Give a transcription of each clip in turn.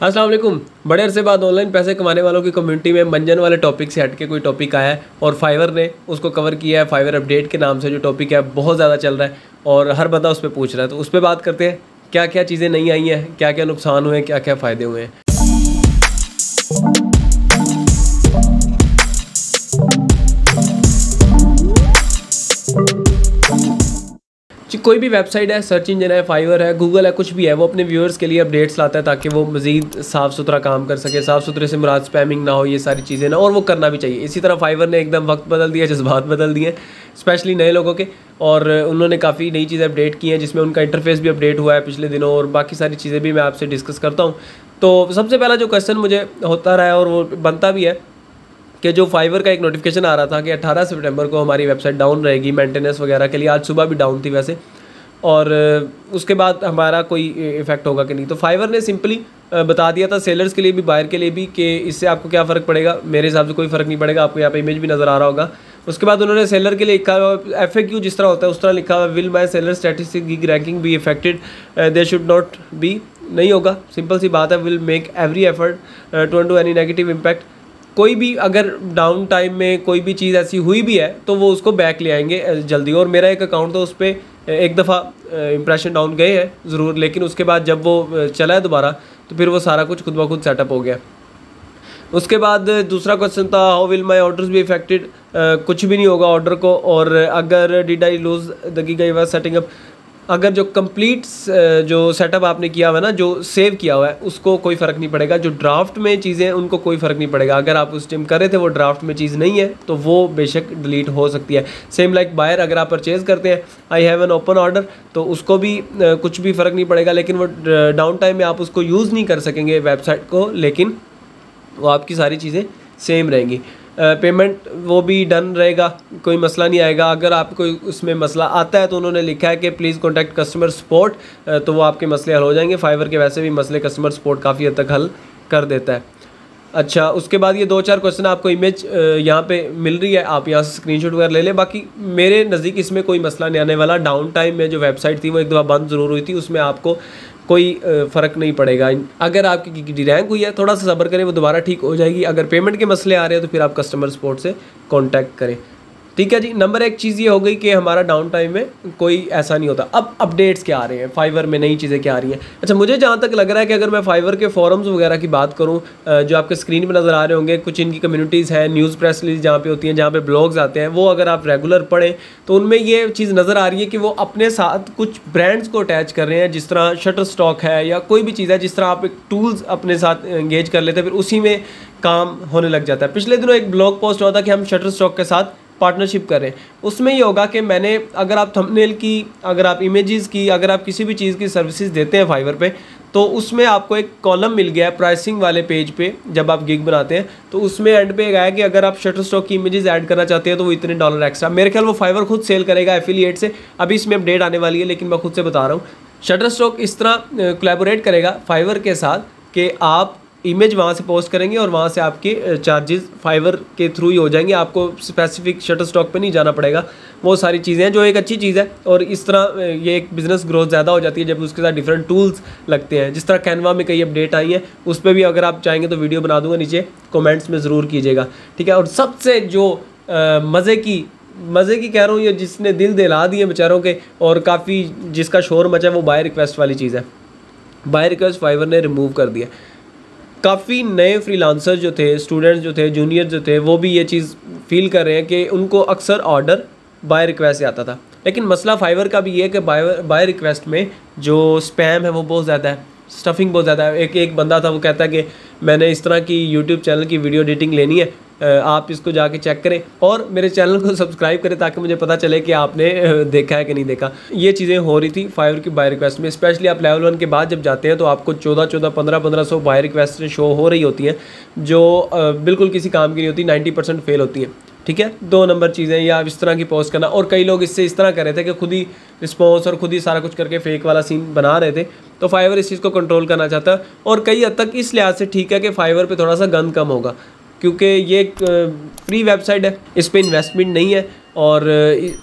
वालेकुम। बड़े अरसे बाद ऑनलाइन पैसे कमाने वालों की कम्युनिटी में मंजन वाले टॉपिक से हटके कोई टॉपिक आया है और फाइवर ने उसको कवर किया है। फाइवर अपडेट के नाम से जो टॉपिक है, बहुत ज़्यादा चल रहा है और हर बंदा उस पर पूछ रहा है। तो उस पर बात करते हैं क्या क्या चीज़ें नहीं आई हैं क्या क्या नुकसान हुए हैं क्या क्या फ़ायदे हुए हैं। कोई भी वेबसाइट है सर्च इंजन है फाइवर है गूगल है, कुछ भी है, वो अपने व्यूअर्स के लिए अपडेट्स लाता है ताकि वो मज़ीद साफ़ सुथरा काम कर सके साफ़ सुथरे से मुराद स्पैमिंग ना हो, ये सारी चीज़ें ना, और वो करना भी चाहिए। इसी तरह फाइवर ने एकदम वक्त बदल दिया, जज्बात बदल दिए स्पेशली नए लोगों के, और उन्होंने काफ़ी नई चीज़ें अपडेट की हैं, जिसमें उनका इंटरफेस भी अपडेट हुआ है पिछले दिनों, और बाकी सारी चीज़ें भी मैं आपसे डिस्कस करता हूँ। तो सबसे पहला जो क्वेश्चन मुझे होता रहा है, और वो बनता भी है कि जो फाइवर का एक नोटिफिकेशन आ रहा था कि 18 सितंबर को हमारी वेबसाइट डाउन रहेगी मेंटेनेंस वगैरह के लिए। आज सुबह भी डाउन थी वैसे। और उसके बाद हमारा कोई इफ़ेक्ट होगा कि नहीं। तो फाइवर ने सिंपली बता दिया था सेलर्स के लिए भी बायर के लिए भी कि इससे आपको क्या फ़र्क पड़ेगा। मेरे हिसाब से कोई फ़र्क नहीं पड़ेगा। आपको यहाँ पे इमेज भी नज़र आ रहा होगा। उसके बाद उन्होंने सेलर के लिए लिखा एफ़ ए क्यू जिस तरह होता है, उस तरह लिखा हुआ will my seller statistic gig ranking be affected they should not be नहीं होगा। सिंपल सी बात है। Will make every effort to do any negative impact कोई भी अगर डाउन टाइम में कोई भी चीज़ ऐसी हुई भी है तो वो उसको बैक ले आएँगे जल्दी। और मेरा एक अकाउंट तो उस पर एक दफ़ा इंप्रेशन डाउन गए हैं, ज़रूर। लेकिन उसके बाद जब वो चला है दोबारा तो फिर वो सारा कुछ खुद ब खुद सेटअप हो गया। उसके बाद दूसरा क्वेश्चन था हाउ विल माई ऑर्डर्स भी इफेक्टेड कुछ भी नहीं होगा ऑर्डर को। और अगर डिड आई लूज़ दगी गई वॉज़ सेटिंग अप अगर जो कंप्लीट जो सेटअप आपने किया हुआ है ना, जो सेव किया हुआ है, उसको कोई फ़र्क नहीं पड़ेगा। जो ड्राफ्ट में चीज़ें उनको कोई फ़र्क नहीं पड़ेगा। अगर आप उस टाइम कर रहे थे, वो ड्राफ्ट में चीज़ नहीं है तो वो बेशक डिलीट हो सकती है। सेम लाइक बायर अगर आप परचेज़ करते हैं I have an open order तो उसको भी कुछ भी फ़र्क नहीं पड़ेगा, लेकिन वो डाउन टाइम में आप उसको यूज़ नहीं कर सकेंगे वेबसाइट को, लेकिन वो आपकी सारी चीज़ें सेम रहेंगी। पेमेंट वो भी डन रहेगा, कोई मसला नहीं आएगा। अगर आपको उसमें मसला आता है तो उन्होंने लिखा है कि प्लीज़ कॉन्टैक्ट कस्टमर सपोर्ट तो वो आपके मसले हल हो जाएँगे। फाइवर के वैसे भी मसले कस्टमर सपोर्ट काफ़ी हद तक हल कर देता है। अच्छा उसके बाद ये दो चार क्वेश्चन आपको इमेज यहाँ पे मिल रही है। आप यहाँ से स्क्रीनशॉट वगैरह ले लें। बाकी मेरे नज़दीक इसमें कोई मसला नहीं आने वाला। डाउन टाइम में जो वेबसाइट थी वो एक दफ़ा बंद ज़रूर हुई थी। उसमें आपको कोई फ़र्क नहीं पड़ेगा। अगर आपकी रैंक हुई है, थोड़ा सा सब्र करें, वो दोबारा ठीक हो जाएगी। अगर पेमेंट के मसले आ रहे हैं तो फिर आप कस्टमर सपोर्ट से कॉन्टैक्ट करें। ठीक है जी नंबर एक चीज़ ये हो गई कि हमारा डाउन टाइम में कोई ऐसा नहीं होता। अब अपडेट्स क्या आ रहे हैं? फाइवर में नई चीज़ें क्या आ रही हैं? अच्छा मुझे जहाँ तक लग रहा है कि अगर मैं फाइवर के फॉरम्स वगैरह की बात करूँ जो आपके स्क्रीन पर नज़र आ रहे होंगे, कुछ इनकी कम्युनिटीज़ हैं न्यूज़ प्रेस रिलीज़ जहाँ पे होती हैं, जहाँ पर ब्लॉग्स आते हैं, वो अगर आप रेगुलर पढ़ें तो उनमें ये चीज़ नज़र आ रही है कि वो अपने साथ कुछ ब्रांड्स को अटैच कर रहे हैं, जिस तरह शटर स्टॉक है, या कोई भी चीज़ है, जिस तरह आप एक टूल्स अपने साथ इंगेज कर लेते हैं, फिर उसी में काम होने लग जाता है। पिछले दिनों एक ब्लॉग पोस्ट हुआ था कि हम शटर स्टॉक के साथ पार्टनरशिप करें। उसमें ये होगा कि मैंने, अगर आप थंबनेल की, अगर आप इमेजेस की, अगर आप किसी भी चीज़ की सर्विसेज़ देते हैं फाइवर पे तो उसमें आपको एक कॉलम मिल गया है प्राइसिंग वाले पेज पे, जब आप गिग बनाते हैं। तो उसमें एंड पे आया कि अगर आप शटर स्टॉक की इमेजेस ऐड करना चाहते हैं तो वो इतने डॉलर एक्स्ट्रा मेरे ख्याल वो फाइवर खुद सेल करेगा एफिलिएट से। अभी इसमें अपडेट आने वाली है, लेकिन मैं खुद से बता रहा हूँ। शटर स्टॉक इस तरह कोलेबोरेट करेगा फाइवर के साथ कि आप इमेज वहाँ से पोस्ट करेंगे और वहाँ से आपके चार्जेस फाइवर के थ्रू ही हो जाएँगे। आपको स्पेसिफिक शटर स्टॉक पे नहीं जाना पड़ेगा। वो सारी चीज़ें हैं जो एक अच्छी चीज़ है और इस तरह ये एक बिज़नेस ग्रोथ ज़्यादा हो जाती है जब उसके साथ डिफरेंट टूल्स लगते हैं। जिस तरह कैनवा में कई अपडेट आई है, उस पर भी अगर आप चाहेंगे तो वीडियो बना दूँगा, नीचे कॉमेंट्स में ज़रूर कीजिएगा। ठीक है? और सबसे जो मज़े की मज़े की कह रहा हूँ ये जिसने दिल दिला दिए बेचारों के और काफ़ी जिसका शोर मचा है, वो बाय रिक्वेस्ट वाली चीज़ है। बाय रिक्वेस्ट फाइवर ने रिमूव कर दिया। काफ़ी नए फ्रीलांसर जो थे स्टूडेंट्स जो थे जूनियर जो थे, वो भी ये चीज़ फील कर रहे हैं कि उनको अक्सर ऑर्डर बाय रिक्वेस्ट आता था। लेकिन मसला फाइवर का भी ये है कि बाय बाय रिक्वेस्ट में जो स्पैम है वो बहुत ज़्यादा है स्टफिंग बहुत ज़्यादा है। एक एक बंदा था, वो कहता है कि मैंने इस तरह की यूट्यूब चैनल की वीडियो एडिटिंग लेनी है आप इसको जाके चेक करें और मेरे चैनल को सब्सक्राइब करें ताकि मुझे पता चले कि आपने देखा है कि नहीं देखा। ये चीज़ें हो रही थी फाइवर की बाय रिक्वेस्ट में स्पेशली आप लेवल वन के बाद जब जाते हैं तो आपको चौदह चौदह पंद्रह पंद्रह सौ बाय रिक्वेस्ट शो हो रही होती हैं, जो बिल्कुल किसी काम की नहीं होती नाइन्टी परसेंट फेल होती हैं। ठीक है? दो नंबर चीज़ें या इस तरह की पोस्ट करना। और कई लोग इससे इस तरह कर रहे थे कि खुद ही रिस्पॉन्स और खुद ही सारा कुछ करके फेक वाला सीन बना रहे थे तो फाइवर इस चीज़ को कंट्रोल करना चाहता। है और कई हद तक इस लिहाज से ठीक है कि फाइवर पे थोड़ा सा गंद कम होगा। क्योंकि ये एक फ्री वेबसाइट है, इस पर इन्वेस्टमेंट नहीं है और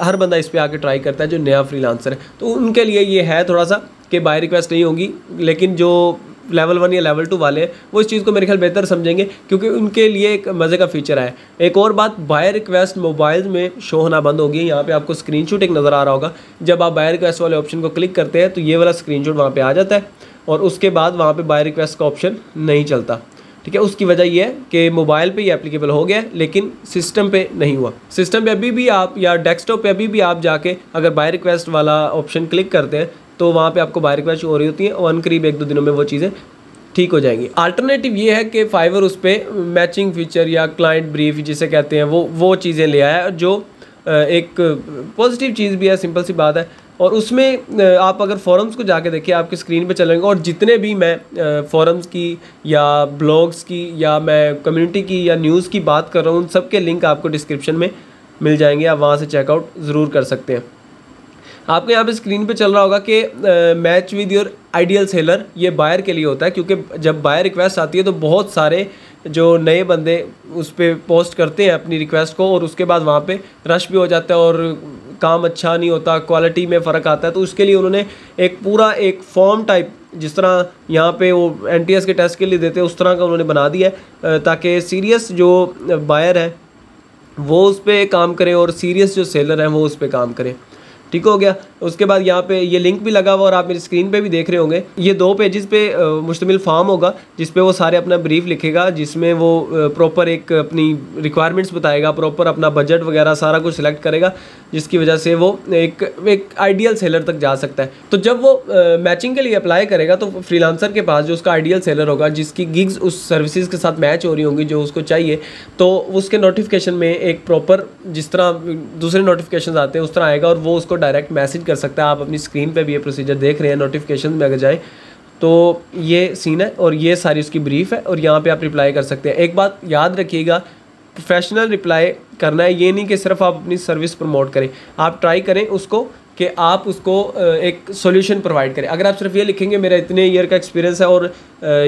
हर बंदा इस पर आके ट्राई करता है जो नया फ्रीलांसर है। तो उनके लिए ये है थोड़ा सा कि बाय रिक्वेस्ट नहीं होगी, लेकिन जो लेवल वन या लेवल टू वाले हैं, वो इस चीज़ को मेरे ख्याल बेहतर समझेंगे, क्योंकि उनके लिए एक मज़े का फीचर है। एक और बात बाय रिक्वेस्ट मोबाइल में शो होना बंद होगी यहाँ पे आपको स्क्रीनशॉट एक नज़र आ रहा होगा। जब आप बाय रिक्वेस्ट वाले ऑप्शन को क्लिक करते हैं तो ये वाला स्क्रीनशॉट वहाँ पे आ जाता है और उसके बाद वहाँ पर बाय रिक्वेस्ट का ऑप्शन नहीं चलता। ठीक है, उसकी वजह यह है कि मोबाइल पे ये एप्लीकेबल हो गया, लेकिन सिस्टम पे नहीं हुआ। सिस्टम पे अभी भी आप या डेस्कटॉप पे अभी भी आप जाके अगर बाय रिक्वेस्ट वाला ऑप्शन क्लिक करते हैं तो वहाँ पे आपको बाय रिक्वेस्ट हो रही होती है, और करीब एक दो दिनों में वो चीज़ें ठीक हो जाएँगी। अल्टरनेटिव ये है कि फाइवर उस पर मैचिंग फीचर या क्लाइंट ब्रीफ जिसे कहते हैं, वो वो चीज़ें ले आया जो एक पॉजिटिव चीज़ भी है सिंपल सी बात है और उसमें आप अगर फॉरम्स को जाके देखिए, आपकी स्क्रीन पे चलेंगे और जितने भी मैं फॉरम्स की या ब्लॉग्स की या मैं कम्युनिटी की या न्यूज़ की बात कर रहा हूँ, उन सब के लिंक आपको डिस्क्रिप्शन में मिल जाएँगे, आप वहाँ से चेकआउट ज़रूर कर सकते हैं। आपके यहाँ पे स्क्रीन पे चल रहा होगा कि match with your ideal seller ये बायर के लिए होता है, क्योंकि जब बायर रिक्वेस्ट आती है तो बहुत सारे जो नए बंदे उस पर पोस्ट करते हैं अपनी रिक्वेस्ट को और उसके बाद वहाँ पे रश भी हो जाता है और काम अच्छा नहीं होता क्वालिटी में फ़र्क आता है तो उसके लिए उन्होंने एक पूरा एक फॉर्म टाइप जिस तरह यहाँ पे वो एनटीएस के टेस्ट के लिए देते हैं, उस तरह का उन्होंने बना दिया है ताकि सीरियस जो बायर है, वो उस पर काम करें और सीरियस जो सेलर हैं, वो उस पर काम करें। ठीक हो गया। उसके बाद यहाँ पे ये लिंक भी लगा हुआ और आप मेरी स्क्रीन पे भी देख रहे होंगे। ये दो पेजेस पे मुश्तमिल फॉर्म होगा जिस पे वो सारे अपना ब्रीफ लिखेगा, जिसमें वो प्रॉपर एक अपनी रिक्वायरमेंट्स बताएगा प्रॉपर अपना बजट वगैरह सारा कुछ सिलेक्ट करेगा, जिसकी वजह से वो एक एक आइडियल सेलर तक जा सकता है। तो जब वो मैचिंग के लिए अप्लाई करेगा तो फ्रीलांसर के पास जो उसका आइडियल सेलर होगा, जिसकी गिग्स उस सर्विसेज़ के साथ मैच हो रही होंगी, जो उसको चाहिए तो उसके नोटिफिकेशन में एक प्रॉपर जिस तरह दूसरे नोटिफिकेशन आते हैं, उस तरह आएगा और वो उसको डायरेक्ट मैसेज कर सकता है। आप अपनी स्क्रीन पे भी ये प्रोसीजर देख रहे हैं नोटिफिकेशन में अगर जाए तो ये सीन है और ये सारी उसकी ब्रीफ है और यहाँ पे आप रिप्लाई कर सकते हैं। एक बात याद रखिएगा प्रोफेशनल रिप्लाई करना है, ये नहीं कि सिर्फ़ आप अपनी सर्विस प्रमोट करें। आप ट्राई करें उसको कि आप उसको एक सॉल्यूशन प्रोवाइड करें। अगर आप सिर्फ़ ये लिखेंगे, मेरा इतने ईयर का एक्सपीरियंस है और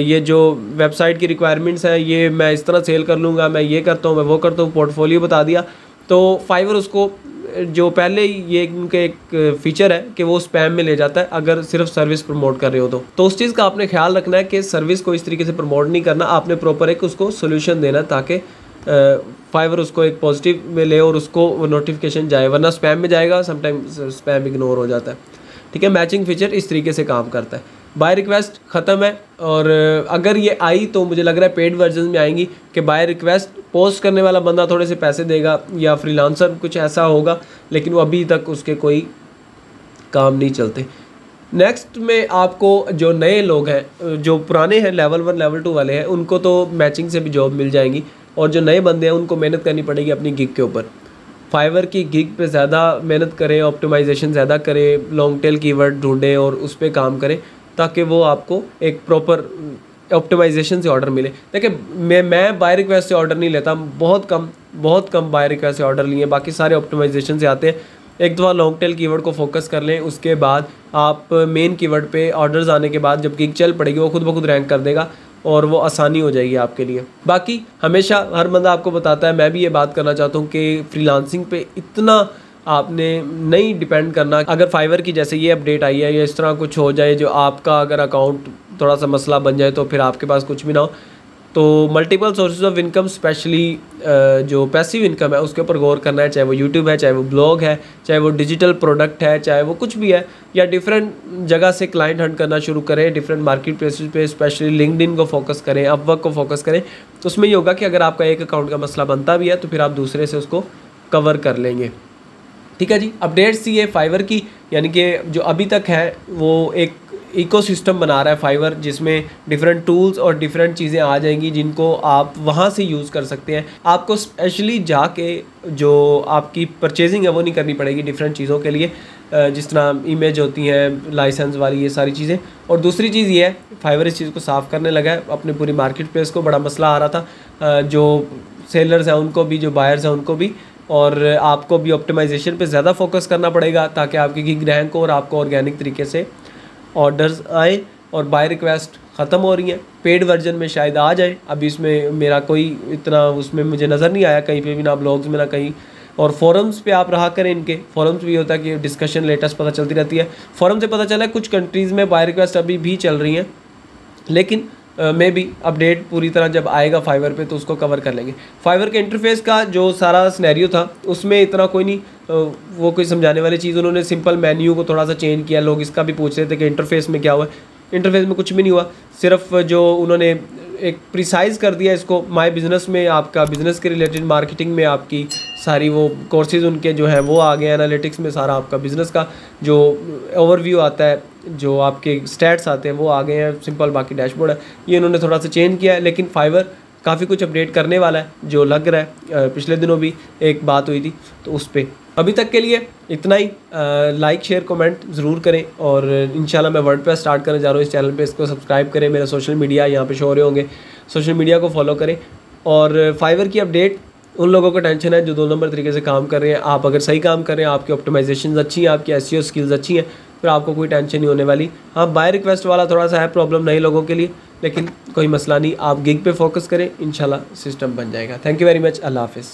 ये जो वेबसाइट की रिक्वायरमेंट्स हैं, ये मैं इस तरह सेल कर लूँगा, मैं ये करता हूँ, मैं वो करता हूँ पोर्टफोलियो बता दिया तो फाइवर उसको जो पहले ये उनके एक फीचर है कि वो स्पैम में ले जाता है अगर सिर्फ़ सर्विस प्रमोट कर रहे हो तो। तो उस चीज़ का आपने ख्याल रखना है कि सर्विस को इस तरीके से प्रमोट नहीं करना। आपने प्रॉपर एक उसको सोल्यूशन देना ताकि फाइवर उसको एक पॉजिटिव में ले और उसको नोटिफिकेशन जाए, वरना स्पैम में जाएगा समटाइम स्पैम इग्नोर हो जाता है। ठीक है? मैचिंग फीचर इस तरीके से काम करता है। बाय रिक्वेस्ट ख़त्म है और अगर ये आई तो मुझे लग रहा है पेड वर्जन में आएँगी कि बाय रिक्वेस्ट पोस्ट करने वाला बंदा थोड़े से पैसे देगा या फ्रीलांसर कुछ ऐसा होगा, लेकिन वो अभी तक उसके कोई काम नहीं चलते। नेक्स्ट में आपको जो नए लोग हैं जो पुराने हैं लेवल वन लेवल टू वाले हैं, उनको तो मैचिंग से भी जॉब मिल जाएँगी और जो नए बंदे हैं, उनको मेहनत करनी पड़ेगी अपनी गिग के ऊपर। फाइवर की गिग पे ज़्यादा मेहनत करें ऑप्टिमाइजेशन ज़्यादा करें लॉन्ग टेल कीवर्ड ढूंढें और उस पर काम करें। ताकि वो आपको एक प्रॉपर ऑप्टिमाइजेशन से ऑर्डर मिले। देखिए, मैं मैं बाय रिक्वेस्ट से ऑर्डर नहीं लेता, बहुत कम बहुत कम बाय रिक्वेस्ट से ऑर्डर लिए बाकी सारे ऑप्टिमाइजेशन से आते हैं। एक दफ़ा लॉन्ग टेल कीवर्ड को फोकस कर लें, उसके बाद आप मेन कीवर्ड पे ऑर्डर्स आने के बाद जब गिग चल पड़ेगी, वो खुद ब खुद रैंक कर देगा और वो आसानी हो जाएगी आपके लिए। बाकी हमेशा हर बंदा आपको बताता है, मैं भी ये बात करना चाहता हूँ कि फ्रीलांसिंग पे इतना आपने नहीं डिपेंड करना। अगर फाइवर की जैसे ये अपडेट आई है या इस तरह कुछ हो जाए, जो आपका अगर अकाउंट थोड़ा सा मसला बन जाए तो फिर आपके पास कुछ भी ना हो। तो multiple sources of income specially जो पैसिव इनकम है, उसके ऊपर गौर करना है, चाहे वो यूट्यूब है, चाहे वो ब्लॉग है, चाहे वो डिजिटल प्रोडक्ट है, चाहे वो कुछ भी है, या डिफरेंट जगह से क्लाइंट हंट करना शुरू करें डिफरेंट मार्केट प्लेसेस पे स्पेशली लिंकड को फोकस करें अपवर्क को फोकस करें तो उसमें ये होगा कि अगर आपका एक अकाउंट का मसला बनता भी है तो फिर आप दूसरे से उसको कवर कर लेंगे। ठीक है जी? अपडेट्स ये फाइवर की, यानी कि जो अभी तक है, वो एक इकोसिस्टम बना रहा है फाइवर जिसमें डिफरेंट टूल्स और डिफरेंट चीज़ें आ जाएँगी, जिनको आप वहाँ से यूज़ कर सकते हैं। आपको स्पेशली जाके जो आपकी परचेजिंग है, वो नहीं करनी पड़ेगी डिफरेंट चीज़ों के लिए। जिस तरह इमेज होती हैं लाइसेंस वाली, ये सारी चीज़ें। और दूसरी चीज़ ये है फाइवर इस चीज़ को साफ़ करने लगा है। अपने पूरी मार्केट प्लेस को बड़ा मसला आ रहा था। जो सेलर्स हैं, उनको भी, जो बायर्स हैं, उनको भी और आपको भी ऑप्टिमाइजेशन पे ज़्यादा फोकस करना पड़ेगा ताकि आपकी गिग रैंक हो और आपको ऑर्गेनिक तरीके से ऑर्डर्स आए और बाय रिक्वेस्ट ख़त्म हो रही हैं। पेड वर्जन में शायद आ जाए। अभी इसमें मेरा कोई इतना उसमें मुझे नज़र नहीं आया कहीं पे भी, ना ब्लॉग्स में, ना कहीं। और फोरम्स पे आप रहा करें इनके। फोरम्स भी होता है कि डिस्कशन लेटेस्ट पता चलती रहती है। फोरम से पता चला है कुछ कंट्रीज़ में बाय रिक्वेस्ट अभी भी चल रही हैं। लेकिन मे भी अपडेट पूरी तरह जब आएगा फाइवर पे तो उसको कवर कर लेंगे। फाइवर के इंटरफेस का जो सारा स्नैरियो था, उसमें इतना कोई नहीं वो कोई समझाने वाली चीज़, उन्होंने सिंपल मेन्यू को थोड़ा सा चेंज किया, लोग इसका भी पूछ रहे थे कि इंटरफेस में क्या हुआ। इंटरफेस में कुछ भी नहीं हुआ, सिर्फ़ जो उन्होंने एक प्रिसाइज कर दिया इसको। माय बिज़नेस में आपका बिज़नेस के रिलेटेड मार्केटिंग में आपकी सारी वो कोर्सेज उनके जो हैं, वो आ गए एनालिटिक्स में सारा आपका बिज़नेस का जो ओवरव्यू आता है, जो आपके स्टैट्स आते हैं, वो आ गए हैं सिंपल बाकी डैशबोर्ड है। ये इन्होंने थोड़ा सा चेंज किया है, लेकिन फाइवर काफ़ी कुछ अपडेट करने वाला है, जो लग रहा है पिछले दिनों भी एक बात हुई थी तो उस पर अभी तक के लिए इतना ही लाइक शेयर कमेंट ज़रूर करें और इंशाल्लाह मैं वर्ड पे स्टार्ट करने जा रहा हूँ। इस चैनल पे इसको सब्सक्राइब करें, मेरा सोशल मीडिया यहाँ पे शो हो रहे होंगे। सोशल मीडिया को फॉलो करें और फाइवर की अपडेट उन लोगों को टेंशन है जो दो नंबर तरीके से काम कर रहे हैं। आप अगर सही काम कर रहे हैं, आपकी ऑप्टिमाइजेशन अच्छी हैं, आपकी एस स्किल्स अच्छी हैं फिर आपको कोई टेंशन नहीं होने वाली। हाँ बाय रिक्वेस्ट वाला थोड़ा सा है प्रॉब्लम नए लोगों के लिए लेकिन कोई मसला नहीं, आप गिग पे फोकस करें, इंशाल्लाह सिस्टम बन जाएगा। थैंक यू वेरी मच अल्लाह हाफिज़